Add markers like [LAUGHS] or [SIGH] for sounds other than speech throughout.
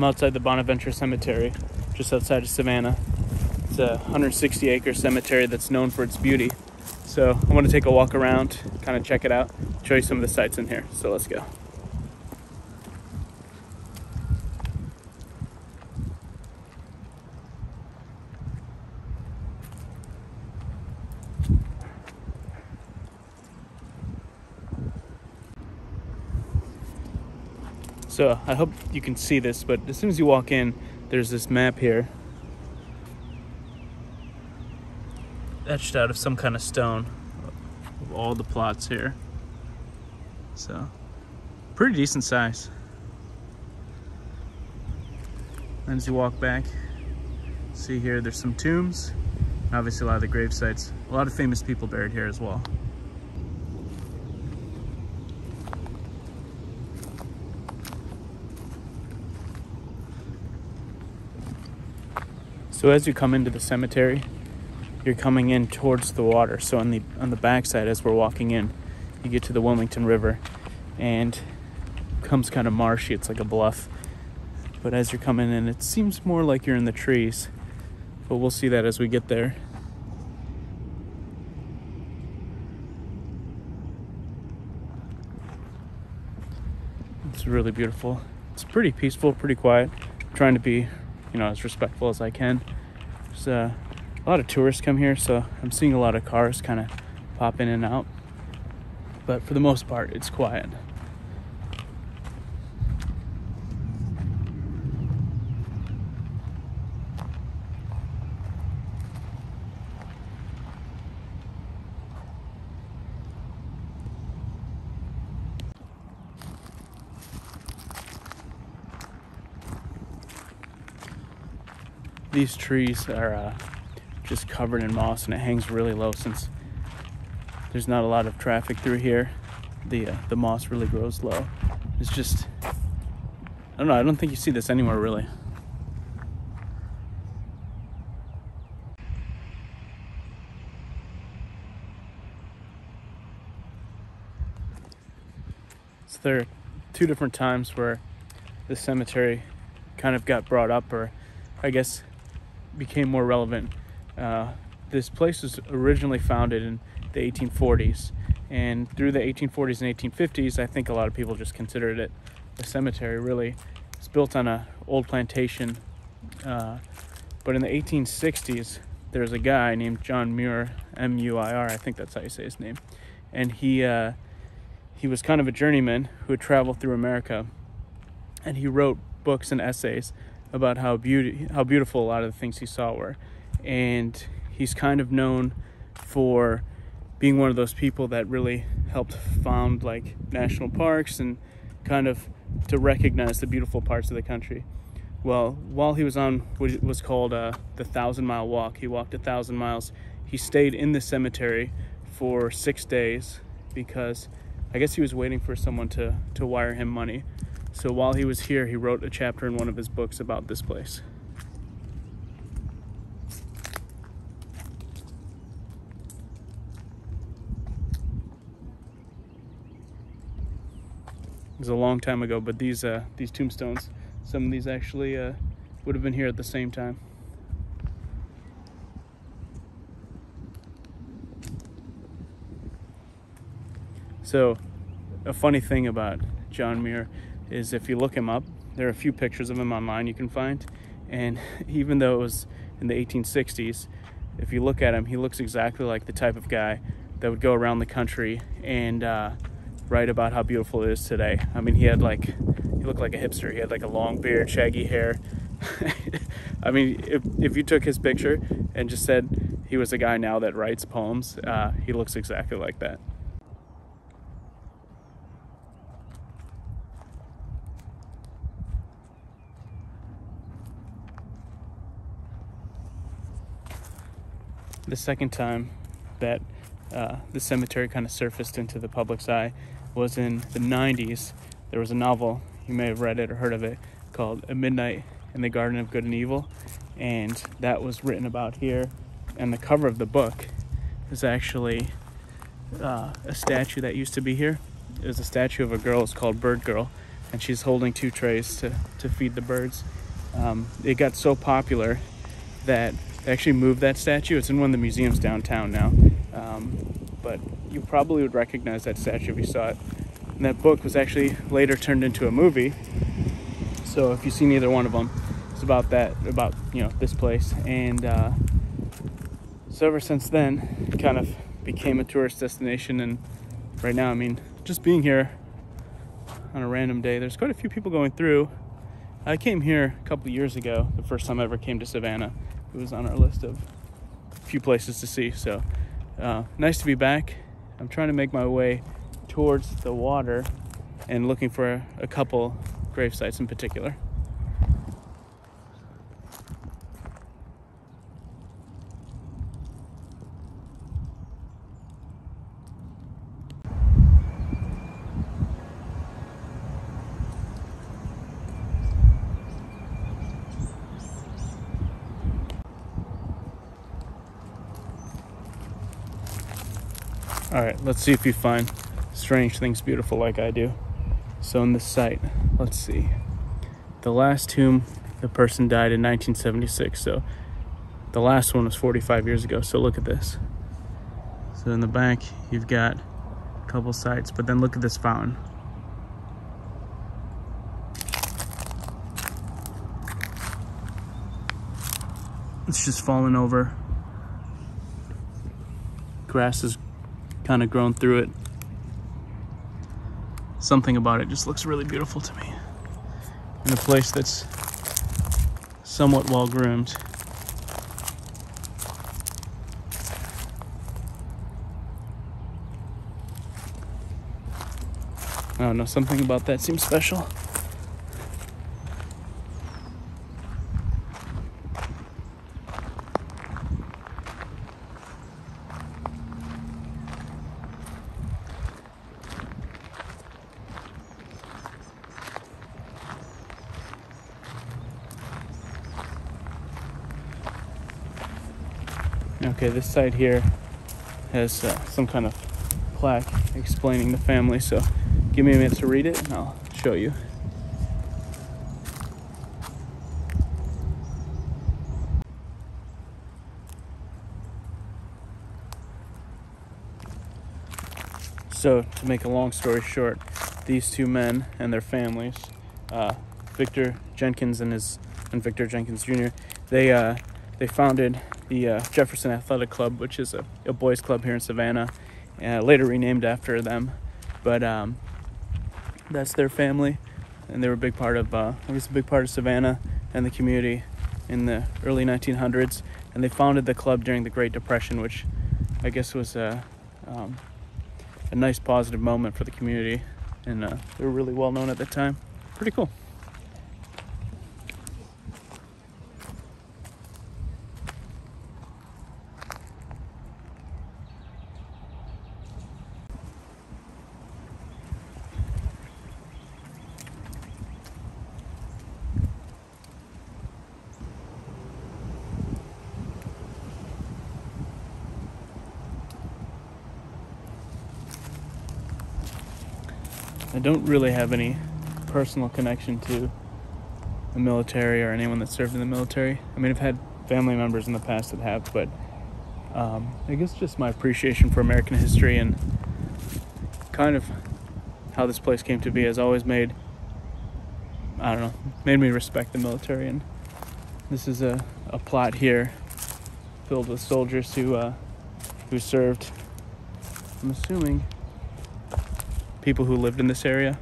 I'm outside the Bonaventure Cemetery, just outside of Savannah. It's a 160 acre cemetery that's known for its beauty. So I want to take a walk around, kind of check it out, show you some of the sights in here. So let's go. So I hope you can see this, but as soon as you walk in, there's this map here. Etched out of some kind of stone of all the plots here. So, pretty decent size. And as you walk back, see here, there's some tombs. Obviously a lot of the grave sites. A lot of famous people buried here as well. So as you come into the cemetery, you're coming in towards the water. So on the on the backside, as we're walking in, you get to the Wilmington River, and comes kind of marshy. It's like a bluff. But as you're coming in, it seems more like you're in the trees. But we'll see that as we get there. It's really beautiful. It's pretty peaceful, pretty quiet. I'm trying to be you know, as respectful as I can. There's uh, a lot of tourists come here, so I'm seeing a lot of cars kind of pop in and out. But for the most part, it's quiet. These trees are uh, just covered in moss and it hangs really low since there's not a lot of traffic through here. The, uh, the moss really grows low. It's just, I don't know, I don't think you see this anywhere really. So there are two different times where the cemetery kind of got brought up or I guess became more relevant. Uh, this place was originally founded in the 1840s, and through the 1840s and 1850s, I think a lot of people just considered it a cemetery. Really, it's built on a old plantation. Uh, but in the 1860s, there's a guy named John Muir, M-U-I-R. I think that's how you say his name, and he uh, he was kind of a journeyman who had traveled through America, and he wrote books and essays about how beauty how beautiful a lot of the things he saw were. And he's kind of known for being one of those people that really helped found like national parks and kind of to recognize the beautiful parts of the country. Well while he was on what was called uh, the thousand mile walk he walked a thousand miles. He stayed in the cemetery for six days because i guess he was waiting for someone to to wire him money so while he was here, he wrote a chapter in one of his books about this place. It was a long time ago, but these uh, these tombstones, some of these actually uh, would have been here at the same time. So, a funny thing about John Muir is if you look him up, there are a few pictures of him online you can find. And [LAUGHS] even though it was in the 1860s, if you look at him, he looks exactly like the type of guy that would go around the country and uh, write about how beautiful it is today. I mean, he had like, he looked like a hipster. He had like a long beard, shaggy hair. [LAUGHS] I mean, if, if you took his picture and just said he was a guy now that writes poems, uh, he looks exactly like that. The second time that uh, the cemetery kind of surfaced into the public's eye was in the 90s. There was a novel, you may have read it or heard of it, called A Midnight in the Garden of Good and Evil. And that was written about here. And the cover of the book is actually uh, a statue that used to be here. It was a statue of a girl, it's called Bird Girl. and she's holding two trays to, to feed the birds. Um, it got so popular that they actually moved that statue. It's in one of the museums downtown now. Um, but you probably would recognize that statue if you saw it. And that book was actually later turned into a movie. So if you've seen either one of them, it's about that, about, you know, this place. And uh, so ever since then, it kind of became a tourist destination. And right now, I mean, just being here on a random day, there's quite a few people going through. I came here a couple years ago, the first time I ever came to Savannah. It was on our list of a few places to see. So uh, nice to be back. I'm trying to make my way towards the water and looking for a, a couple grave sites in particular. All right, let's see if you find strange things beautiful like I do. So in this site, let's see. The last tomb, the person died in 1976. So the last one was 45 years ago. So look at this. So in the back, you've got a couple sites, but then look at this fountain. It's just fallen over. Grass is kind of grown through it. Something about it just looks really beautiful to me. In a place that's somewhat well groomed. I don't know, something about that seems special. Okay, this side here has uh, some kind of plaque explaining the family, so give me a minute to read it and I'll show you. So, to make a long story short, these two men and their families, uh, Victor Jenkins and his and Victor Jenkins Jr., they uh, they founded the uh, Jefferson Athletic Club, which is a, a boys' club here in Savannah, uh, later renamed after them. But um, that's their family, and they were a big part of, uh, I guess, a big part of Savannah and the community in the early 1900s. And they founded the club during the Great Depression, which I guess was a, um, a nice positive moment for the community. And uh, they were really well known at the time. Pretty cool. I don't really have any personal connection to the military or anyone that served in the military. I mean, I've had family members in the past that have, but um, I guess just my appreciation for American history and kind of how this place came to be has always made, I don't know, made me respect the military. And this is a, a plot here filled with soldiers who, uh, who served, I'm assuming, people who lived in this area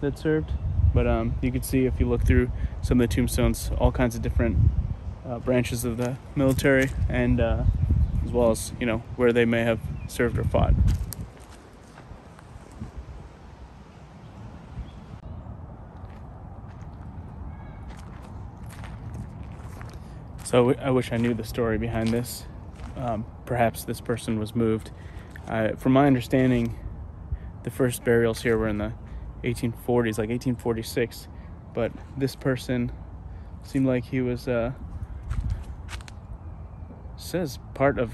that served. But um, you can see if you look through some of the tombstones, all kinds of different uh, branches of the military, and uh, as well as you know where they may have served or fought. So I wish I knew the story behind this. Um, perhaps this person was moved. Uh, from my understanding, the first burials here were in the 1840s, like 1846. But this person seemed like he was, uh, says part of,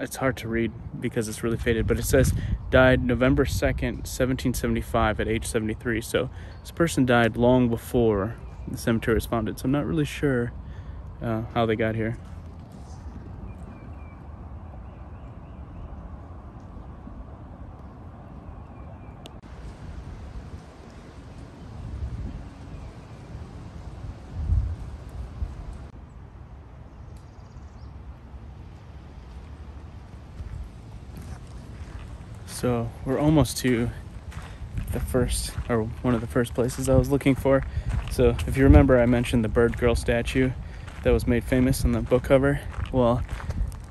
it's hard to read because it's really faded, but it says died November 2nd, 1775, at age 73. So this person died long before the cemetery was founded. So I'm not really sure uh, how they got here. So we're almost to the first, or one of the first places I was looking for. So if you remember, I mentioned the Bird Girl statue that was made famous on the book cover. Well,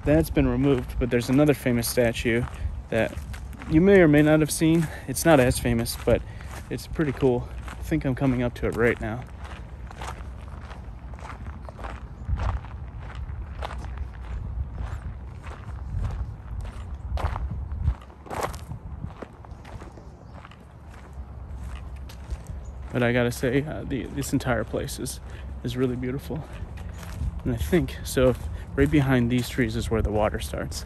that's been removed, but there's another famous statue that you may or may not have seen. It's not as famous, but it's pretty cool. I think I'm coming up to it right now. But I gotta say, uh, the, this entire place is, is really beautiful. And I think, so right behind these trees is where the water starts.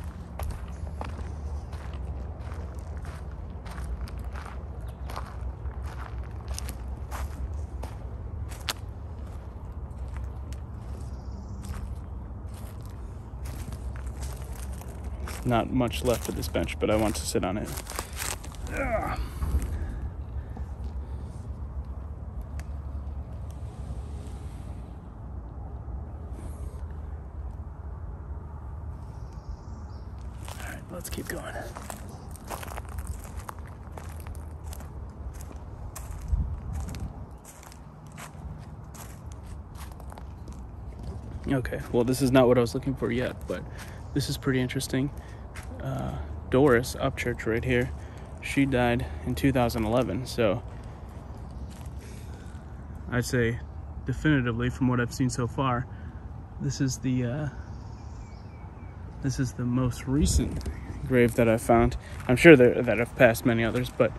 Not much left of this bench, but I want to sit on it. Ugh. let's keep going. Okay, well, this is not what I was looking for yet, but this is pretty interesting. Uh, Doris Upchurch, right here, she died in 2011, so I'd say definitively from what I've seen so far, this is the uh, this is the most recent grave that I've found. I'm sure that I've passed many others, but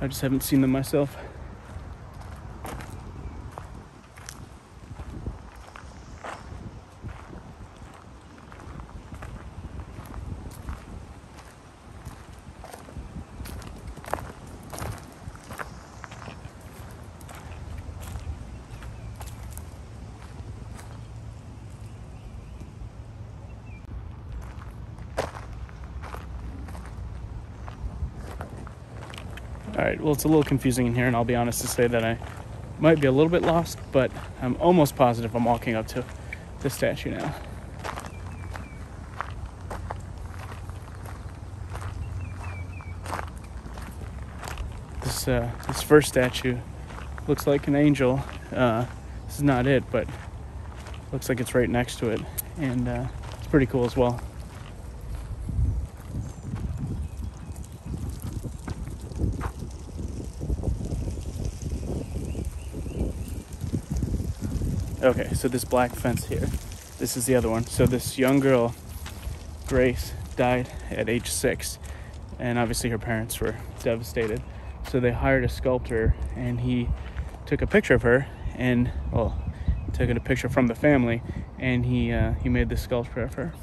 I just haven't seen them myself. It's a little confusing in here, and I'll be honest to say that I might be a little bit lost, but I'm almost positive I'm walking up to the statue now. This, uh, this first statue looks like an angel. Uh, this is not it, but looks like it's right next to it, and uh, it's pretty cool as well. Okay, so this black fence here, this is the other one. So this young girl, Grace, died at age six, and obviously her parents were devastated. So they hired a sculptor, and he took a picture of her, and well, took a picture from the family, and he uh, he made this sculpture of her.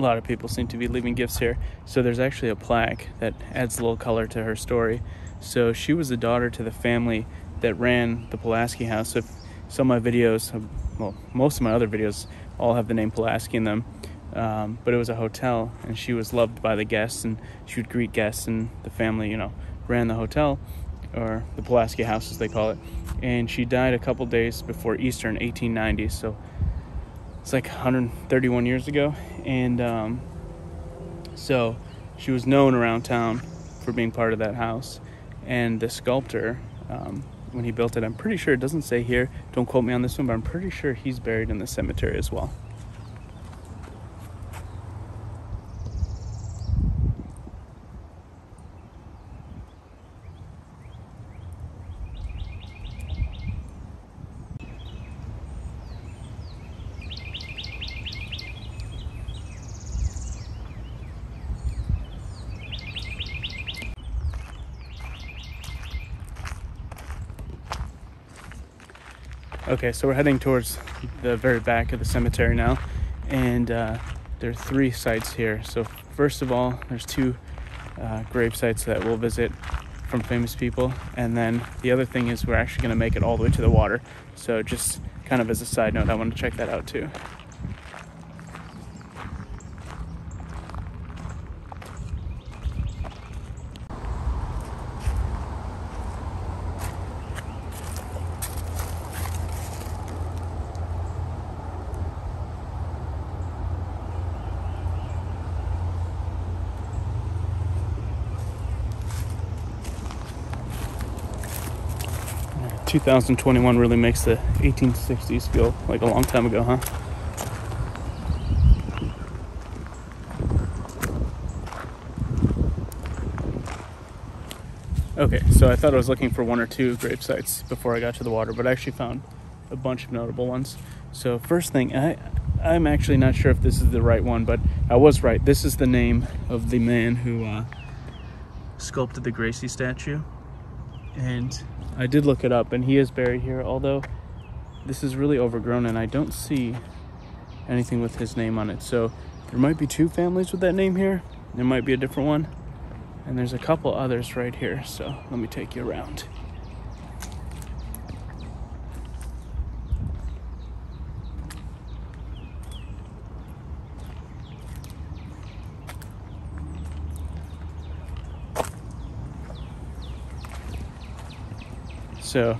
A lot of people seem to be leaving gifts here. So there's actually a plaque that adds a little color to her story. So she was the daughter to the family that ran the Pulaski House. So some of my videos, well, most of my other videos all have the name Pulaski in them. Um, but it was a hotel, and she was loved by the guests, and she would greet guests, and the family, you know, ran the hotel, or the Pulaski House as they call it. And she died a couple days before Easter in 1890. So it's like 131 years ago, and um, so she was known around town for being part of that house. And the sculptor, um, when he built it, I'm pretty sure it doesn't say here. Don't quote me on this one, but I'm pretty sure he's buried in the cemetery as well. Okay, so we're heading towards the very back of the cemetery now, and uh, there are three sites here. So first of all, there's two uh, grave sites that we'll visit from famous people, and then the other thing is we're actually going to make it all the way to the water. So just kind of as a side note, I want to check that out too. 2021 really makes the 1860s feel like a long time ago, huh? Okay, so I thought I was looking for one or two grave sites before I got to the water, but I actually found a bunch of notable ones. So first thing, I I'm actually not sure if this is the right one, but I was right. This is the name of the man who uh, sculpted the Gracie statue and I did look it up and he is buried here although this is really overgrown and I don't see anything with his name on it. So there might be two families with that name here. There might be a different one. And there's a couple others right here so let me take you around So,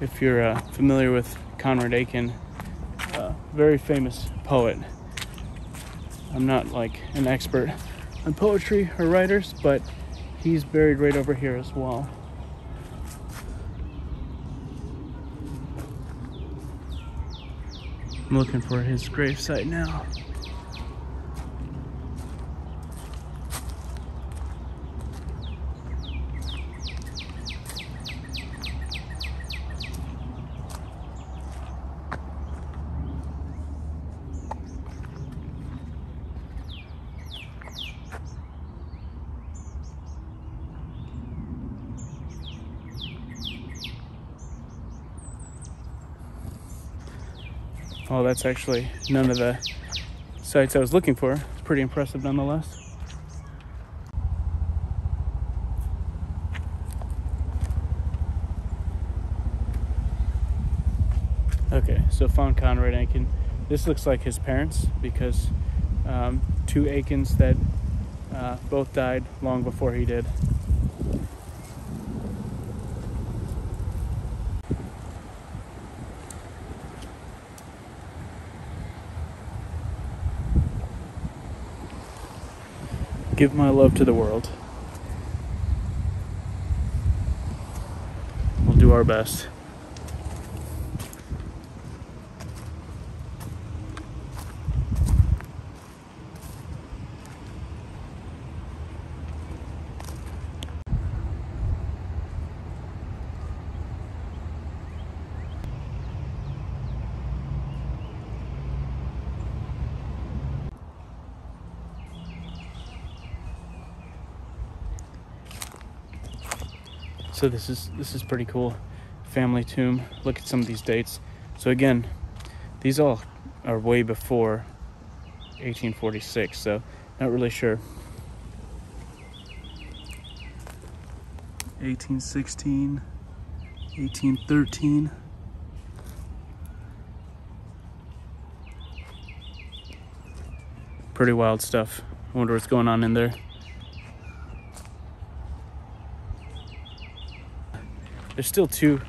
if you're uh, familiar with Conrad Aiken, uh, very famous poet. I'm not like an expert on poetry or writers, but he's buried right over here as well. I'm looking for his gravesite now. Oh, that's actually none of the sites I was looking for. It's pretty impressive nonetheless. Okay, so found Conrad Aiken. This looks like his parents because um, two Aikens that uh, both died long before he did. Give my love to the world. We'll do our best. So this is this is pretty cool. Family tomb. Look at some of these dates. So again these all are way before 1846 so not really sure. 1816 1813 pretty wild stuff. I wonder what's going on in there There's still two,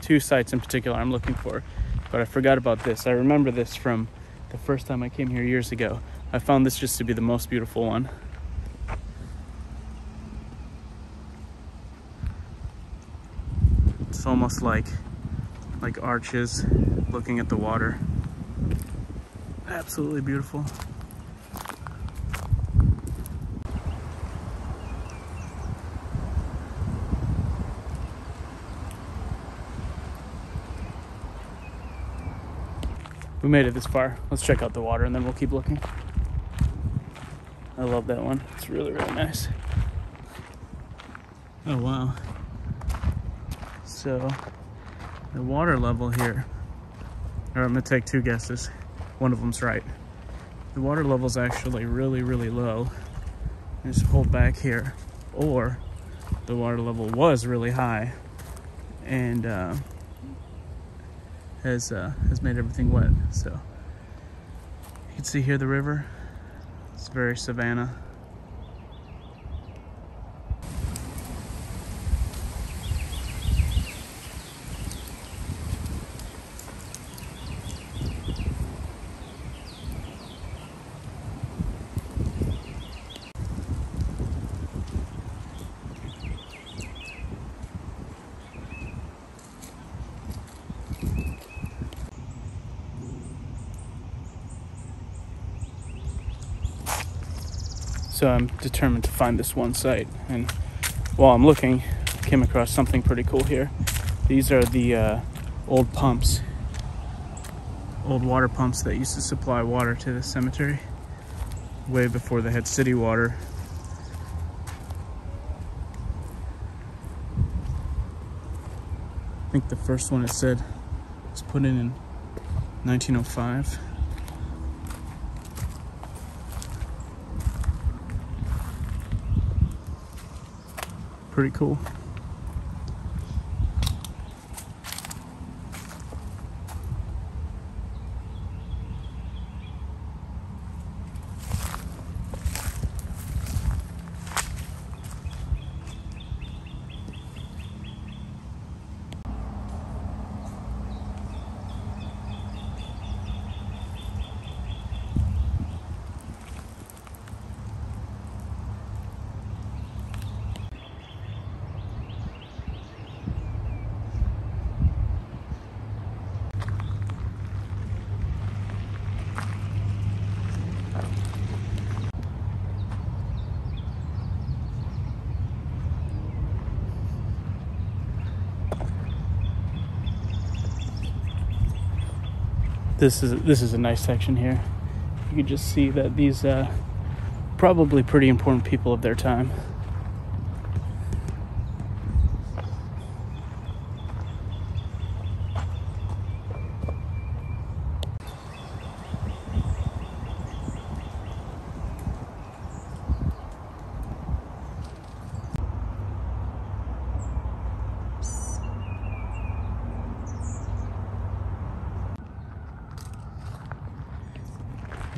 two sites in particular I'm looking for, but I forgot about this. I remember this from the first time I came here years ago. I found this just to be the most beautiful one. It's almost like like arches looking at the water. Absolutely beautiful. We made it this far. Let's check out the water and then we'll keep looking. I love that one. It's really, really nice. Oh, wow. So, the water level here or I'm gonna take two guesses. One of them's right. The water level's actually really, really low. Just hold back here. Or the water level was really high and uh, has uh, has made everything wet. So you can see here the river. It's very savanna. I'm determined to find this one site. And while I'm looking, I came across something pretty cool here. These are the uh, old pumps, old water pumps that used to supply water to the cemetery way before they had city water. I think the first one it said was put in in 1905. Pretty cool. This is this is a nice section here. You can just see that these uh, probably pretty important people of their time.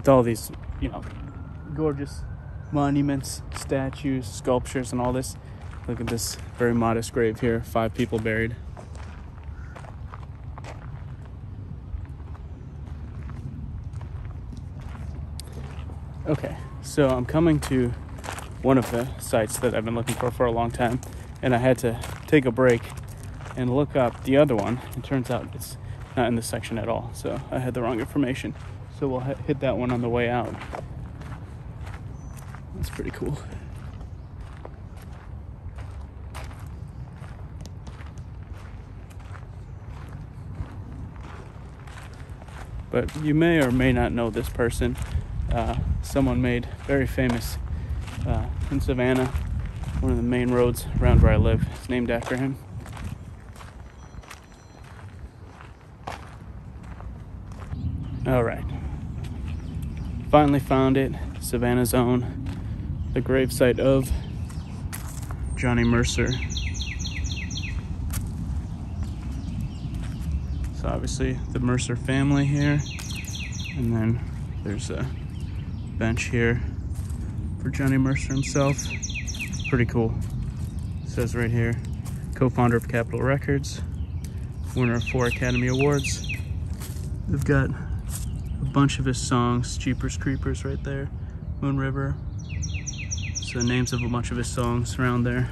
With all these, you know, gorgeous monuments, statues, sculptures, and all this. Look at this very modest grave here, five people buried. Okay, so I'm coming to one of the sites that I've been looking for for a long time, and I had to take a break and look up the other one. It turns out it's not in this section at all, so I had the wrong information. So we'll hit that one on the way out. That's pretty cool. But you may or may not know this person. Uh, someone made very famous uh, in Savannah, one of the main roads around where I live. It's named after him. All right. Finally found it, Savannah's own, the gravesite of Johnny Mercer. So obviously the Mercer family here, and then there's a bench here for Johnny Mercer himself. Pretty cool. It says right here, co-founder of Capitol Records, winner of four Academy Awards. They've got a bunch of his songs. Jeepers Creepers right there. Moon River. So the names of a bunch of his songs around there.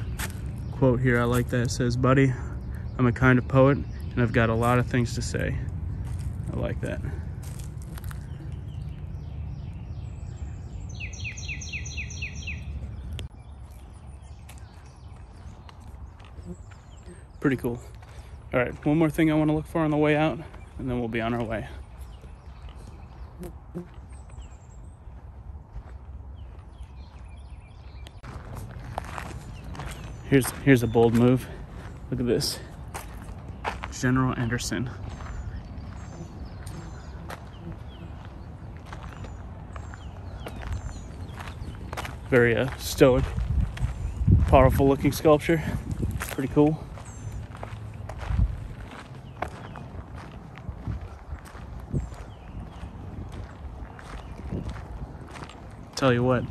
Quote here, I like that. It says, buddy, I'm a kind of poet and I've got a lot of things to say. I like that. Pretty cool. All right, one more thing I want to look for on the way out, and then we'll be on our way. Here's, here's a bold move. Look at this. General Anderson. Very uh, stoic, powerful looking sculpture. Pretty cool. Tell you what,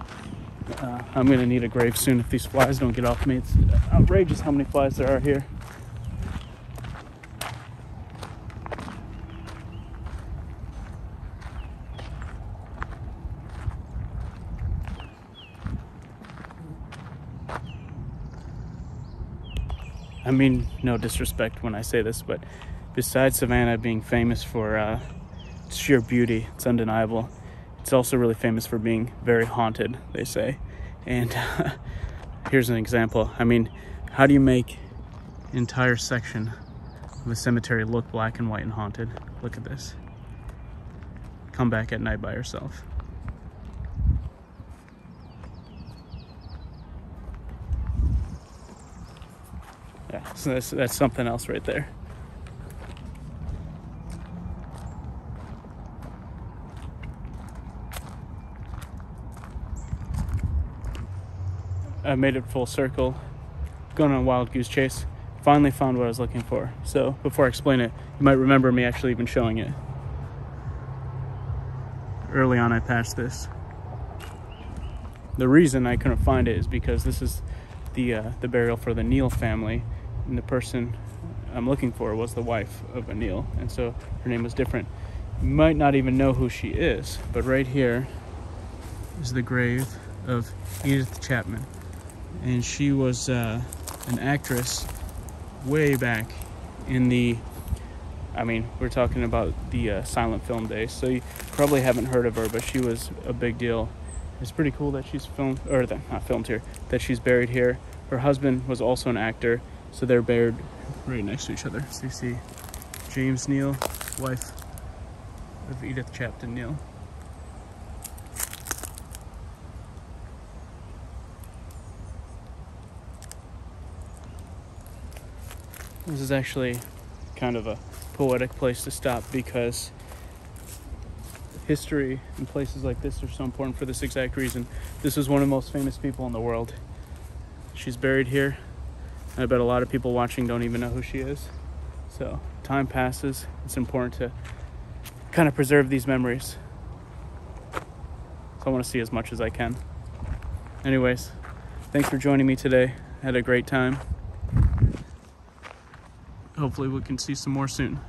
uh, I'm gonna need a grave soon if these flies don't get off me. It's outrageous how many flies there are here. I mean, no disrespect when I say this, but besides Savannah being famous for uh, sheer beauty, it's undeniable. It's also really famous for being very haunted, they say. And [LAUGHS] here's an example. I mean, how do you make entire section of a cemetery look black and white and haunted? Look at this. Come back at night by yourself. Yeah, so that's, that's something else right there. I made it full circle, going on a wild goose chase. Finally found what I was looking for. So before I explain it, you might remember me actually even showing it. Early on I passed this. The reason I couldn't find it is because this is the uh, the burial for the Neill family, and the person I'm looking for was the wife of a Neill, and so her name was different. You might not even know who she is, but right here is the grave of Edith Chapman and she was uh, an actress way back in the I mean, we're talking about the uh, silent film days, so you probably haven't heard of her, but she was a big deal. It's pretty cool that she's filmed, or that, not filmed here, that she's buried here. Her husband was also an actor, so they're buried right next to each other. So you see James Neill, wife of Edith Chapman Neill. This is actually kind of a poetic place to stop because history and places like this are so important for this exact reason. This is one of the most famous people in the world. She's buried here. I bet a lot of people watching don't even know who she is. So, time passes. It's important to kind of preserve these memories. So, I want to see as much as I can. Anyways, thanks for joining me today. I had a great time hopefully we can see some more soon.